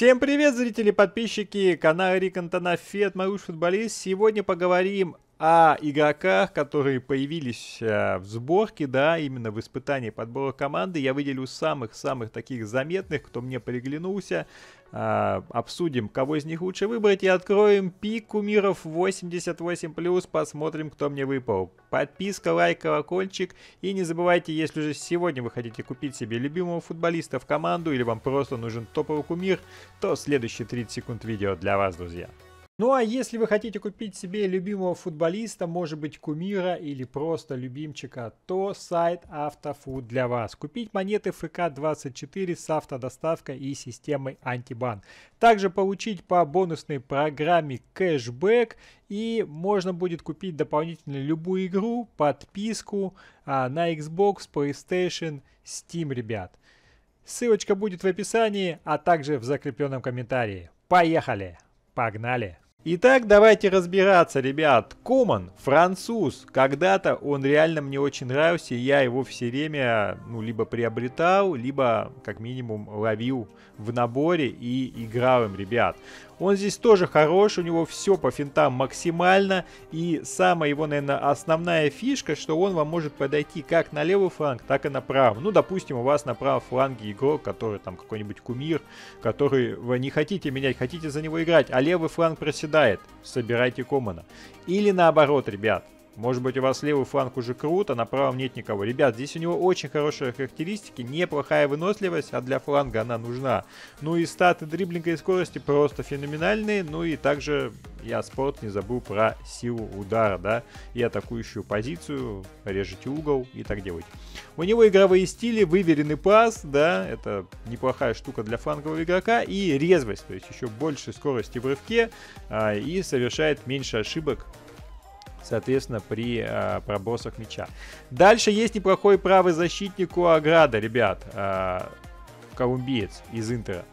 Всем привет, зрители, подписчики канала Рик Антонафет, Маруш Футболист. Сегодня поговорим о игроках, которые появились э, в сборке, да, именно в испытании подбора команды. Я выделю самых-самых таких заметных, кто мне приглянулся. Э, обсудим, кого из них лучше выбрать и откроем пик кумиров 88+, посмотрим, кто мне выпал. Подписка, лайк, колокольчик. И не забывайте, если же сегодня вы хотите купить себе любимого футболиста в команду или вам просто нужен топовый кумир, то следующие 30 секунд видео для вас, друзья. Ну а если вы хотите купить себе любимого футболиста, может быть кумира или просто любимчика, то сайт Автофуд для вас. Купить монеты ФК24 с автодоставкой и системой антибан. Также получить по бонусной программе кэшбэк и можно будет купить дополнительно любую игру, подписку а, на Xbox, PlayStation, Steam, ребят. Ссылочка будет в описании, а также в закрепленном комментарии. Поехали! Погнали! Итак, давайте разбираться, ребят. Куман, француз. Когда-то он реально мне очень нравился, и я его все время, ну, либо приобретал, либо, как минимум, ловил в наборе и играл им, ребят. Он здесь тоже хорош, у него все по финтам максимально. И самая его, наверное, основная фишка, что он вам может подойти как на левый фланг, так и на правый. Ну, допустим, у вас на правом фланге игрок, который там какой-нибудь кумир, который вы не хотите менять, хотите за него играть, а левый фланг проседает. Собирайте Комана. Или наоборот, ребят. Может быть у вас левый фланг уже круто, на правом нет никого. Ребят, здесь у него очень хорошие характеристики, неплохая выносливость, а для фланга она нужна. Ну и статы дриблинга и скорости просто феноменальные. Ну и также я спорт не забыл про силу удара, да, и атакующую позицию, режете угол и так делайте. У него игровые стили, выверенный пас, да, это неплохая штука для флангового игрока, и резвость, то есть еще больше скорости в рывке, а, и совершает меньше ошибок соответственно, при э, пробросах мяча. Дальше есть неплохой правый защитник у Аграда, ребят. Э, колумбиец из Интера.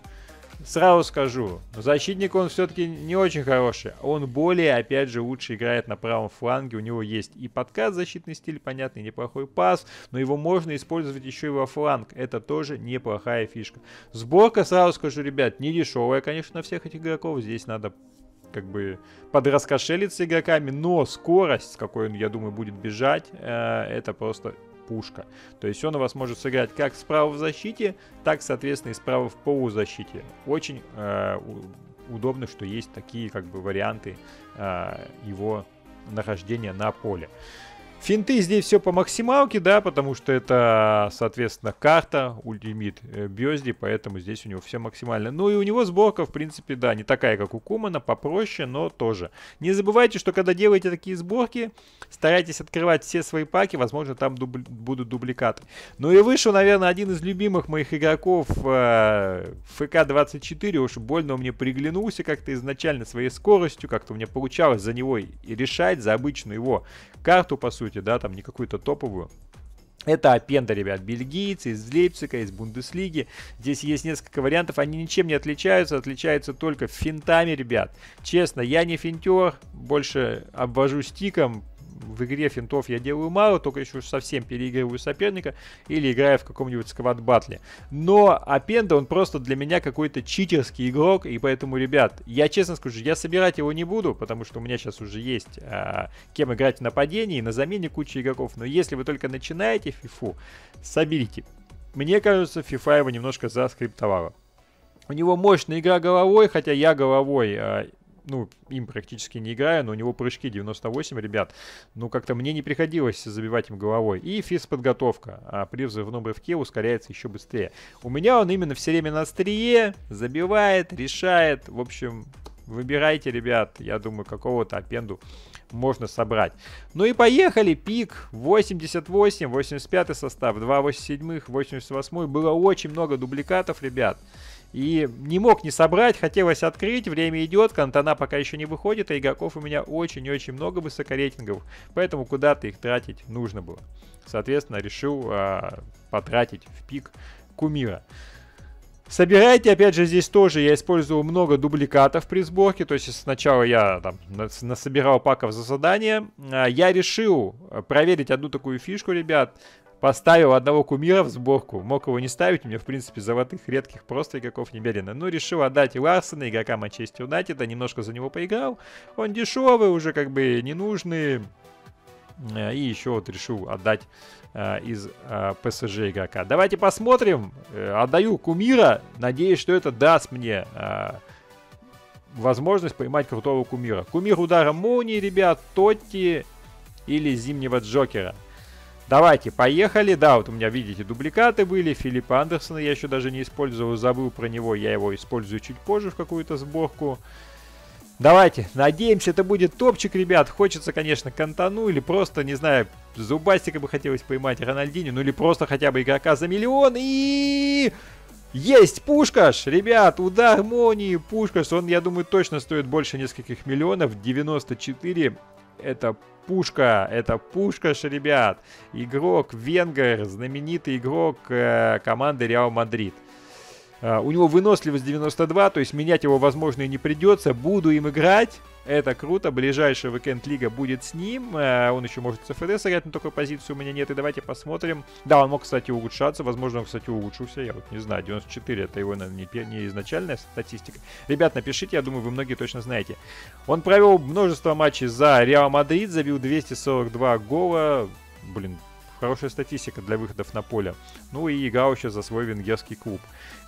Сразу скажу, защитник он все-таки не очень хороший. Он более, опять же, лучше играет на правом фланге. У него есть и подкат, защитный стиль, понятный, неплохой пас. Но его можно использовать еще и во фланг. Это тоже неплохая фишка. Сборка, сразу скажу, ребят, не дешевая, конечно, на всех этих игроков. Здесь надо как бы подраскошелиться игроками, но скорость, с какой он, я думаю, будет бежать, э, это просто пушка. То есть он у вас может сыграть как справа в защите, так, соответственно, и справа в полузащите. Очень э, удобно, что есть такие как бы варианты э, его нахождения на поле. Финты здесь все по максималке, да, потому что это, соответственно, карта ультимит э, Бьезди, поэтому здесь у него все максимально. Ну и у него сборка, в принципе, да, не такая, как у Кумана, попроще, но тоже. Не забывайте, что когда делаете такие сборки, старайтесь открывать все свои паки, возможно, там дубли будут дубликаты. Ну и вышел, наверное, один из любимых моих игроков э, ФК-24, уж больно он мне приглянулся как-то изначально своей скоростью, как-то у меня получалось за него и решать, за обычную его карту, по сути, да, там не какую-то топовую. Это Апенда, ребят, бельгийцы из Лейпцига, из Бундеслиги. Здесь есть несколько вариантов, они ничем не отличаются, отличаются только финтами, ребят. Честно, я не финтер, больше обвожу стиком, в игре финтов я делаю мало, только еще совсем переигрываю соперника или играю в каком-нибудь сквад-батле. Но Апенда, он просто для меня какой-то читерский игрок, и поэтому, ребят, я честно скажу, я собирать его не буду, потому что у меня сейчас уже есть а, кем играть в нападении, на замене куча игроков. Но если вы только начинаете фифу, соберите. Мне кажется, FIFA его немножко заскриптовала. У него мощная игра головой, хотя я головой а, ну, им практически не играю, но у него прыжки 98, ребят. Ну, как-то мне не приходилось забивать им головой. И физподготовка. А при взрывном рывке ускоряется еще быстрее. У меня он именно все время на острие, забивает, решает. В общем, выбирайте, ребят. Я думаю, какого-то апенду можно собрать. Ну и поехали. Пик 88, 85 состав, 2 87, 88. Было очень много дубликатов, ребят. И не мог не собрать, хотелось открыть, время идет, Кантона пока еще не выходит, а игроков у меня очень-очень много высокорейтинговых, поэтому куда-то их тратить нужно было. Соответственно, решил а, потратить в пик кумира. Собирайте, опять же, здесь тоже я использую много дубликатов при сборке, то есть сначала я там насобирал паков за задание, а, я решил проверить одну такую фишку, ребят, поставил одного кумира в сборку. Мог его не ставить, меня, в принципе, золотых редких просто игроков немерено. Но решил отдать Ларсона, игрока Манчестер Юнайтеда, немножко за него поиграл. Он дешевый, уже как бы ненужный. Э, и еще вот решил отдать э, из э, ПСЖ игрока. Давайте посмотрим. Э, отдаю кумира. Надеюсь, что это даст мне э, возможность поймать крутого кумира. Кумир удара молнии, ребят, Тотти или Зимнего Джокера. Давайте, поехали. Да, вот у меня, видите, дубликаты были. Филиппа Андерсона я еще даже не использовал, забыл про него. Я его использую чуть позже в какую-то сборку. Давайте, надеемся, это будет топчик, ребят. Хочется, конечно, кантану или просто, не знаю, зубастика бы хотелось поймать Рональдини, ну или просто хотя бы игрока за миллион. И есть Пушкаш! Ребят, удар Молнии, Пушкаш. Он, я думаю, точно стоит больше нескольких миллионов. 94. Это пушка, это Пушкаш, ребят. Игрок Венгер, знаменитый игрок э, команды Реал Мадрид. Э, у него выносливость 92, то есть менять его, возможно, и не придется. Буду им играть. Это круто. Ближайшая уикенд лига будет с ним. Э, он еще может с ФД сыграть, но такой позиции у меня нет. И давайте посмотрим. Да, он мог, кстати, улучшаться. Возможно, он, кстати, улучшился. Я вот не знаю. 94 это его, наверное, не изначальная статистика. Ребят, напишите, я думаю, вы многие точно знаете. Он провел множество матчей за Реал Мадрид, забил 242 гола. Блин, хорошая статистика для выходов на поле. Ну и играл еще за свой венгерский клуб.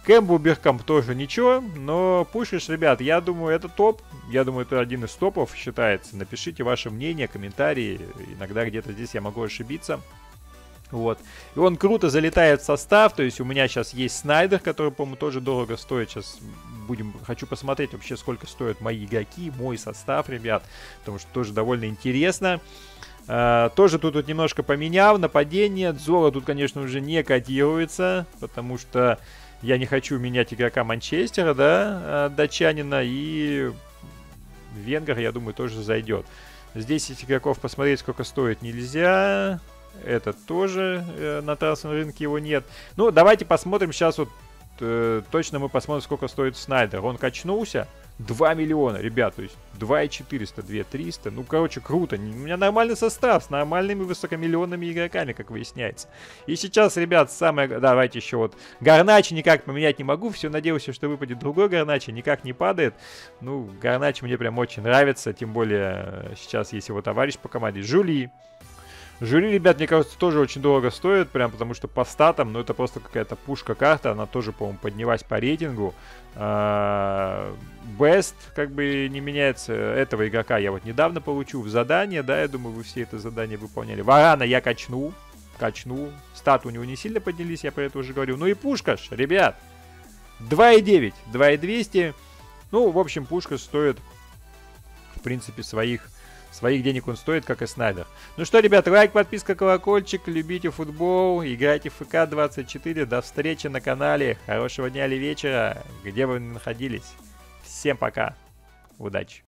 Кэмбу Бергкамп тоже ничего, но Пушкаш, ребят, я думаю, это топ. Я думаю, это один из топов считается. Напишите ваше мнение, комментарии. Иногда где-то здесь я могу ошибиться. Вот. И он круто залетает в состав. То есть у меня сейчас есть Снейдер, который, по-моему, тоже дорого стоит. Сейчас будем, хочу посмотреть вообще, сколько стоят мои игроки, мой состав, ребят. Потому что тоже довольно интересно. Uh, тоже тут вот немножко поменял нападение. Зора тут, конечно, уже не котируется, потому что я не хочу менять игрока Манчестера, да, э, датчанина, и Венгер, я думаю, тоже зайдет. Здесь этих игроков посмотреть, сколько стоит, нельзя. Это тоже э, на трансферном рынке его нет. Ну, давайте посмотрим сейчас вот э, точно мы посмотрим, сколько стоит Снайдер. Он качнулся. 2 миллиона, ребят, то есть 2 и 400, 2 300. Ну, короче, круто. У меня нормальный состав с нормальными высокомиллионными игроками, как выясняется. И сейчас, ребят, самое... Давайте еще вот. Гарначи никак поменять не могу. Все надеялся, что выпадет другой Гарначи. Никак не падает. Ну, Гарначи мне прям очень нравится. Тем более э, сейчас есть его товарищ по команде. Жули. Жюри, ребят, мне кажется, тоже очень дорого стоит, прям потому что по статам, ну это просто какая-то пушка-карта, она тоже, по-моему, поднялась по рейтингу. А, Best как бы не меняется этого игрока. Я вот недавно получу в задание, да, я думаю, вы все это задание выполняли. Варана я качну, качну. Статы у него не сильно поднялись, я про это уже говорю. Ну и пушкаш, ребят. 2,9, 2,200. Ну, в общем, пушка стоит, в принципе, своих Своих денег он стоит, как и Снайдер. Ну что, ребят, лайк, подписка, колокольчик. Любите футбол, играйте в ФК-24. До встречи на канале. Хорошего дня или вечера, где бы вы ни находились. Всем пока. Удачи.